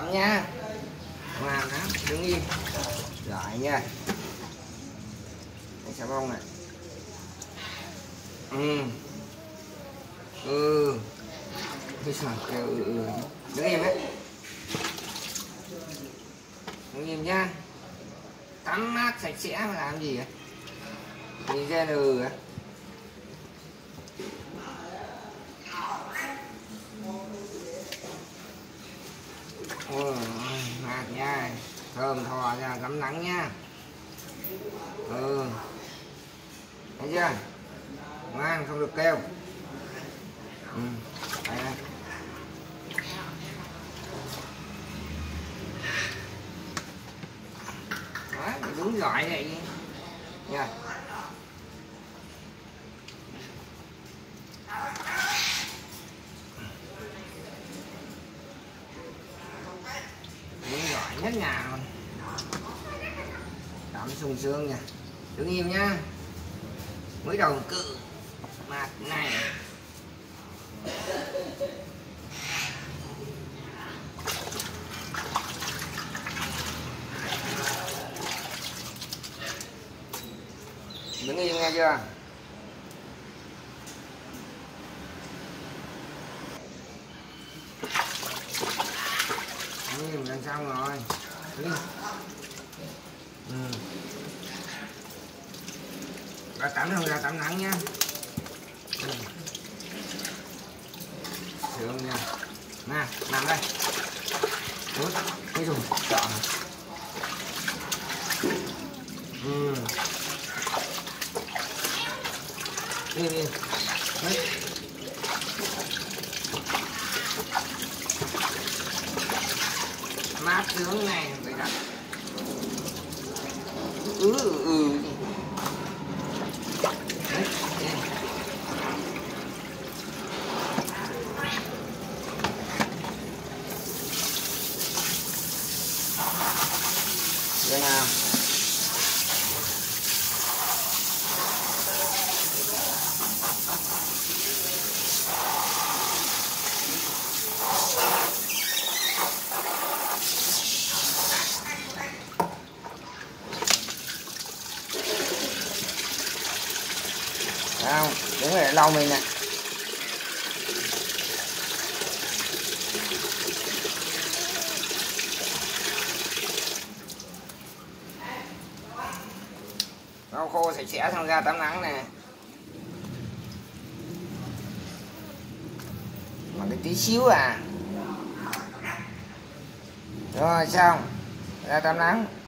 chậm nha. Ngoan đó đứng im. Lại nha. Cái xà bông này. Ừ. Ừ. Cái sao kêu ừ ừ. Đứng im ấy. Đứng im nha. Tắm mát sạch sẽ mà làm gì vậy? Nhìn ra ừ à. Ôi, mát nha thơm thò nha tắm nắng nha ừ thấy chưa ngoan không được kêu ừ. đây đây Đó, đúng giỏi vậy nha yeah. Dạ giỏi nhất nhà rồi. Cảm sung sướng nha. Đứng im nhá mới đầu cự. Mặt này. Đứng im nghe chưa? Đứng xong rồi ừ. ra tẩm ừ. không ra tẩm nắng nha ừ. sướng nha nè nằm đây Ủa, cái dùng chọn ừ. đi đi Đấy. Mát sướng này phải đặt. Ừ ừ ừ. Đây nào. Thấy không, đứng để lau mình nè. Lau khô sạch sẽ xong ra tắm nắng nè. Mà cái tí xíu à. Rồi, xong. Ra tắm nắng.